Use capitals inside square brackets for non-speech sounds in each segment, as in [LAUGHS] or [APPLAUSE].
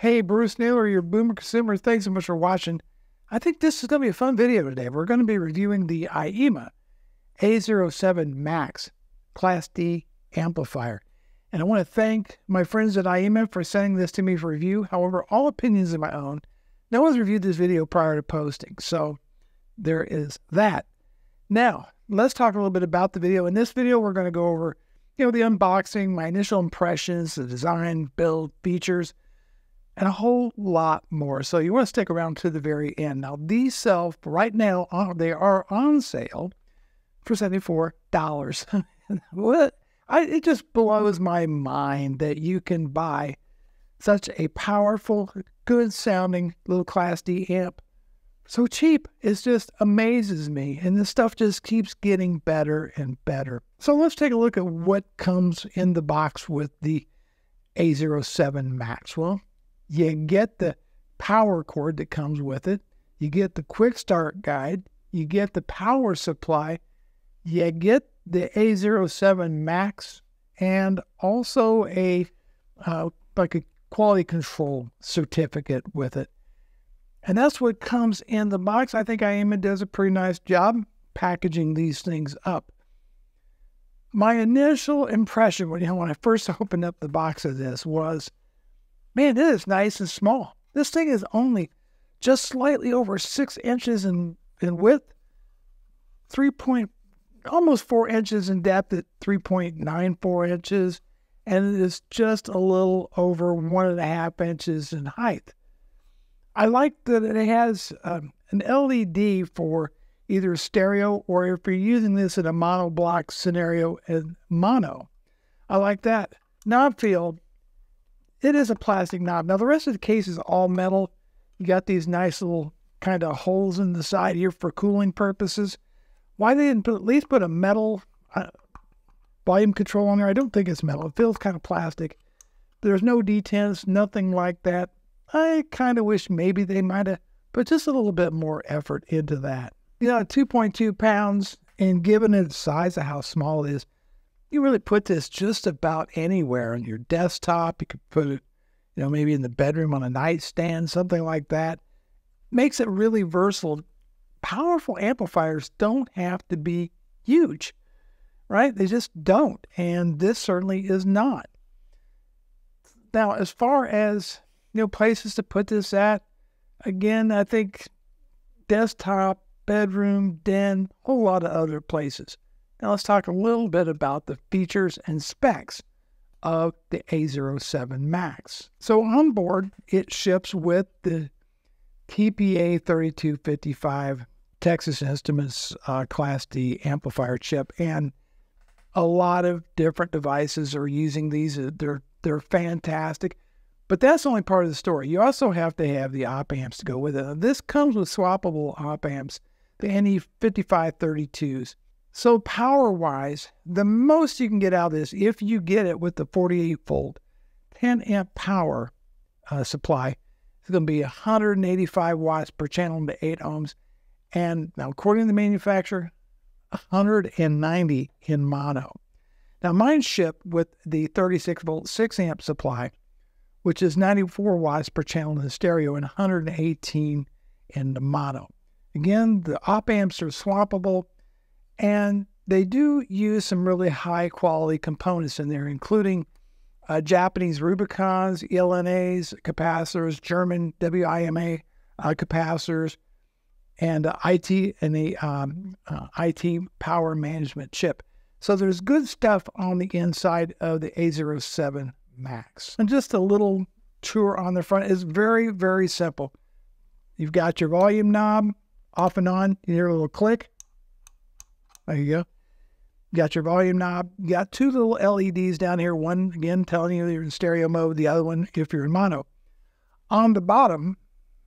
Hey, Bruce Naylor, your boomer consumer. Thanks so much for watching. I think this is going to be a fun video today. We're going to be reviewing the AIYIMA A07 Max Class D amplifier. And I want to thank my friends at AIYIMA for sending this to me for review. However, all opinions of my own. No one's reviewed this video prior to posting. So there is that. Now, let's talk a little bit about the video. In this video, we're going to go over, you know, the unboxing, my initial impressions, the design, build, features, and a whole lot more. So you want to stick around to the very end. Now, these sell right now, uh, they are on sale for $74. [LAUGHS] what? I, it just blows my mind that you can buy such a powerful, good sounding little Class D amp so cheap. It just amazes me. And this stuff just keeps getting better and better. So let's take a look at what comes in the box with the A07 Max. Well, you get the power cord that comes with it. You get the quick start guide. You get the power supply. You get the A07 Max and also a uh, like a quality control certificate with it. And that's what comes in the box. I think AIYIMA does a pretty nice job packaging these things up. My initial impression when, when I first opened up the box of this was Man, it is nice and small. This thing is only just slightly over six inches in, in width, three point almost four inches in depth at 3.94 inches, and it is just a little over one and a half inches in height. I like that it has um, an LED for either stereo or if you're using this in a mono block scenario in mono. I like that. Knob field it is a plastic knob. Now, the rest of the case is all metal. You got these nice little kind of holes in the side here for cooling purposes. Why they didn't put, at least put a metal uh, volume control on there, I don't think it's metal. It feels kind of plastic. There's no detents, nothing like that. I kind of wish maybe they might have put just a little bit more effort into that. You know, 2.2 pounds, and given its size of how small it is, you really put this just about anywhere on your desktop. You could put it, you know, maybe in the bedroom on a nightstand, something like that. Makes it really versatile. Powerful amplifiers don't have to be huge, right? They just don't. And this certainly is not. Now, as far as, you know, places to put this at, again, I think desktop, bedroom, den, a whole lot of other places. Now let's talk a little bit about the features and specs of the A07 Max. So on board, it ships with the TPA 3255 Texas Instruments uh, Class D amplifier chip, and a lot of different devices are using these. They're they're fantastic, but that's only part of the story. You also have to have the op amps to go with it. This comes with swappable op amps, the NE5532s. So power wise, the most you can get out of this, if you get it with the 48 volt, 10 amp power uh, supply, it's going to be 185 watts per channel to 8 ohms. And now, according to the manufacturer, 190 in mono. Now, mine shipped with the 36 volt 6 amp supply, which is 94 watts per channel in the stereo and 118 in the mono. Again, the op amps are swappable and they do use some really high quality components in there, including uh, Japanese Rubycons, ELNAs, capacitors, German WIMA uh, capacitors, and uh, IT and the um, uh, IT power management chip. So there's good stuff on the inside of the A07 Max. And just a little tour on the front is very, very simple. You've got your volume knob off and on, you hear a little click. There you go. Got your volume knob. Got two little LEDs down here. One, again, telling you you're in stereo mode. The other one, if you're in mono. On the bottom,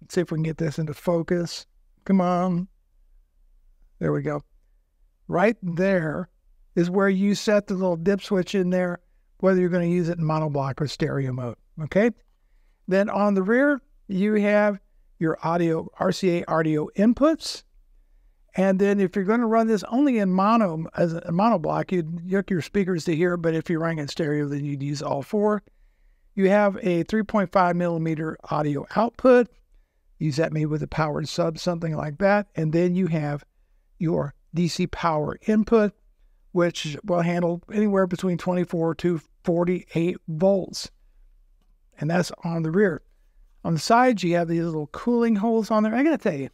let's see if we can get this into focus. Come on. There we go. Right there is where you set the little dip switch in there, whether you're going to use it in monoblock or stereo mode. Okay. Then on the rear, you have your audio RCA audio inputs. And then if you're going to run this only in mono as a mono block, you'd hook your speakers to here. But if you're running in stereo, then you'd use all four. You have a 3.5 millimeter audio output. Use that maybe with a powered sub, something like that. And then you have your DC power input, which will handle anywhere between 24 to 48 volts. And that's on the rear. On the sides, you have these little cooling holes on there. I got to tell you,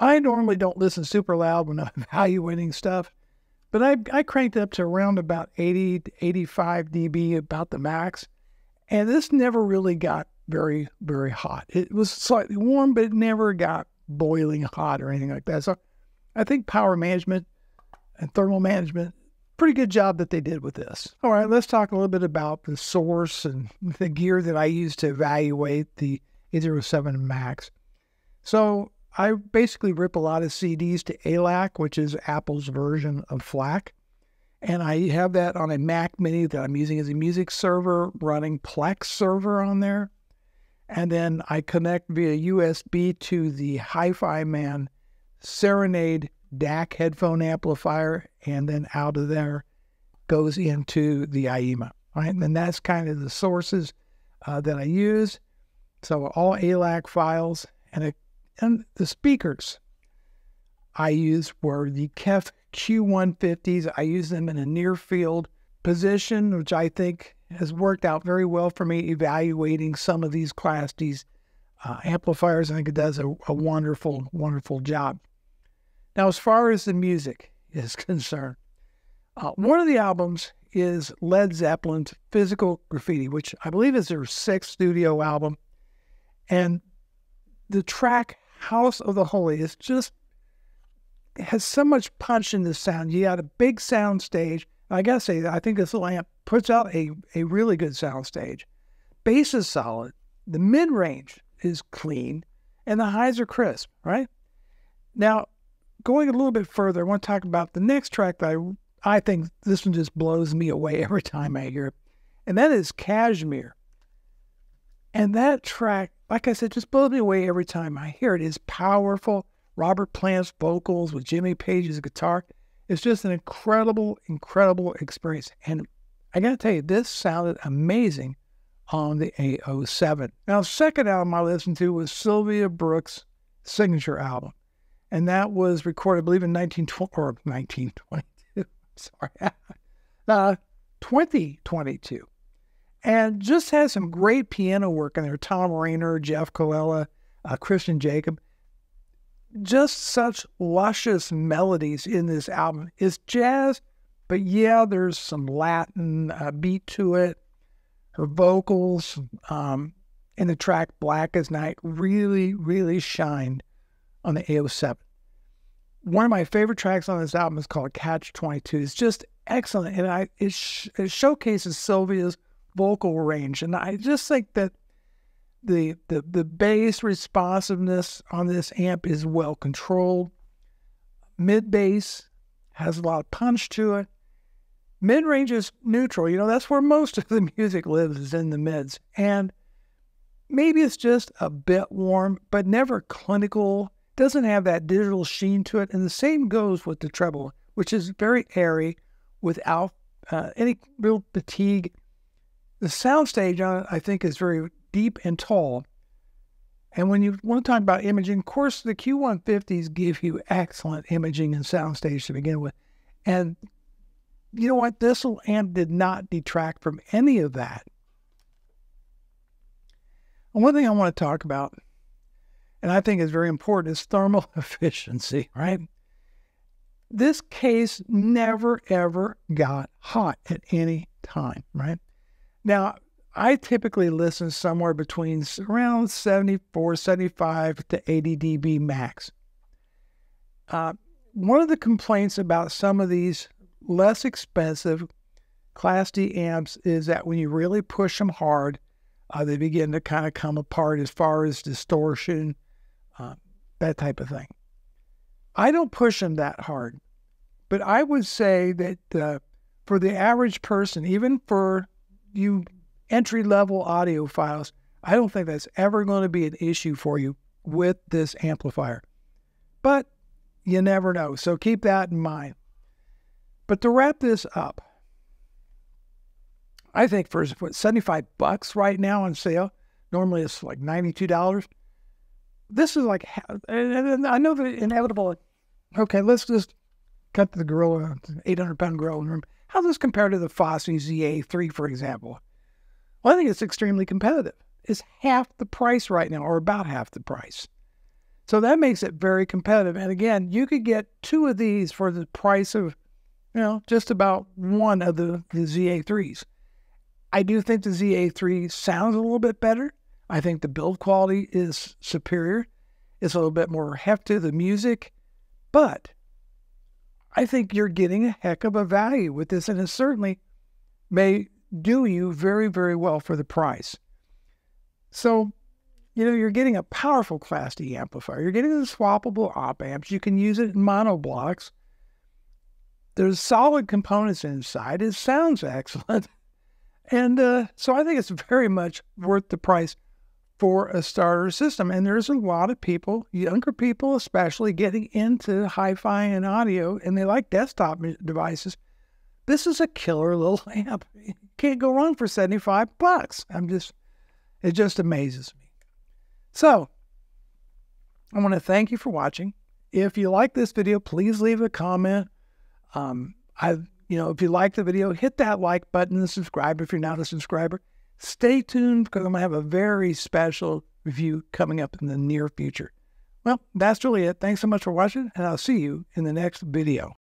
I normally don't listen super loud when I'm [LAUGHS] evaluating stuff, but I, I cranked up to around about 80 to 85 dB, about the max. And this never really got very, very hot. It was slightly warm, but it never got boiling hot or anything like that. So I think power management and thermal management, pretty good job that they did with this. All right, let's talk a little bit about the source and the gear that I use to evaluate the A07 Max. So I basically rip a lot of CDs to ALAC, which is Apple's version of FLAC. And I have that on a Mac Mini that I'm using as a music server, running Plex server on there. And then I connect via USB to the HIFIMAN Serenade DAC headphone amplifier. And then out of there goes into the AIYIMA. Right? And that's kind of the sources uh, that I use. So all ALAC files and a and the speakers I used were the KEF Q150s. I use them in a near field position, which I think has worked out very well for me evaluating some of these Class D's uh, amplifiers. I think it does a, a wonderful, wonderful job. Now, as far as the music is [LAUGHS] concerned, uh, one of the albums is Led Zeppelin's Physical Graffiti, which I believe is their sixth studio album. And the track House of the Holy is just has so much punch in the sound. You got a big sound stage. I gotta say, I think this amp puts out a, a really good sound stage. Bass is solid. The mid range is clean, and the highs are crisp. Right now, going a little bit further, I want to talk about the next track that I I think this one just blows me away every time I hear it, and that is Kashmir. And that track like I said, just blows me away every time I hear it. It's powerful. Robert Plant's vocals with Jimmy Page's guitar. It's just an incredible, incredible experience. And I got to tell you, this sounded amazing on the A07. Now, second album I listened to was Sylvia Brooks' signature album. And that was recorded, I believe, in 1920 or 1922. [LAUGHS] Sorry. [LAUGHS] uh, 2022 and just has some great piano work in there. Tom Ranier, Jeff Colella, uh, Christian Jacob. Just such luscious melodies in this album. It's jazz, but yeah, there's some Latin uh, beat to it. Her vocals um, in the track Black as Night really, really shined on the A07. One of my favorite tracks on this album is called Catch 22. It's just excellent, and I it, sh- it showcases Sylvia's vocal range. And I just think that the the the bass responsiveness on this amp is well controlled. Mid bass has a lot of punch to it. Mid range is neutral. You know, that's where most of the music lives is in the mids. And maybe it's just a bit warm, but never clinical. Doesn't have that digital sheen to it. And the same goes with the treble, which is very airy without uh, any real fatigue the soundstage, on it, I think, is very deep and tall. And when you want to talk about imaging, of course, the Q150s give you excellent imaging and soundstage to begin with. And you know what? This amp did not detract from any of that. And one thing I want to talk about, and I think is very important, is thermal [LAUGHS] efficiency, right? This case never, ever got hot at any time, right? Now, I typically listen somewhere between around 74, 75 to 80 dB max. Uh, one of the complaints about some of these less expensive Class D amps is that when you really push them hard, uh, they begin to kind of come apart as far as distortion, uh, that type of thing. I don't push them that hard, but I would say that uh, for the average person, even for you entry level audiophiles, I don't think that's ever going to be an issue for you with this amplifier. But you never know. So keep that in mind. But to wrap this up, I think for what, 75 bucks right now on sale, normally it's like $92. This is like, I know the inevitable. Okay, let's just cut to the gorilla, 800 pound gorilla in the room. How does this compare to the Fosi ZA3, for example? Well, I think it's extremely competitive. It's half the price right now, or about half the price. So that makes it very competitive. And again, you could get two of these for the price of, you know, just about one of the, the ZA3s. I do think the ZA3 sounds a little bit better. I think the build quality is superior. It's a little bit more hefty, the music, but I think you're getting a heck of a value with this, and it certainly may do you very, very well for the price. So, you know, you're getting a powerful Class D amplifier. You're getting the swappable op amps. You can use it in mono blocks. There's solid components inside. It sounds [LAUGHS] excellent. And uh, so I think it's very much worth the price for a starter system. And there's a lot of people, younger people especially, getting into hi fi and audio, and they like desktop devices. This is a killer little [LAUGHS] amp. Can't go wrong for 75 bucks. I'm just, it just amazes me. So, I want to thank you for watching. If you like this video, please leave a comment. Um, I've you know, if you like the video, hit that like button and subscribe if you're not a subscriber. Stay tuned because I'm going to have a very special review coming up in the near future. Well, that's really it. Thanks so much for watching, and I'll see you in the next video.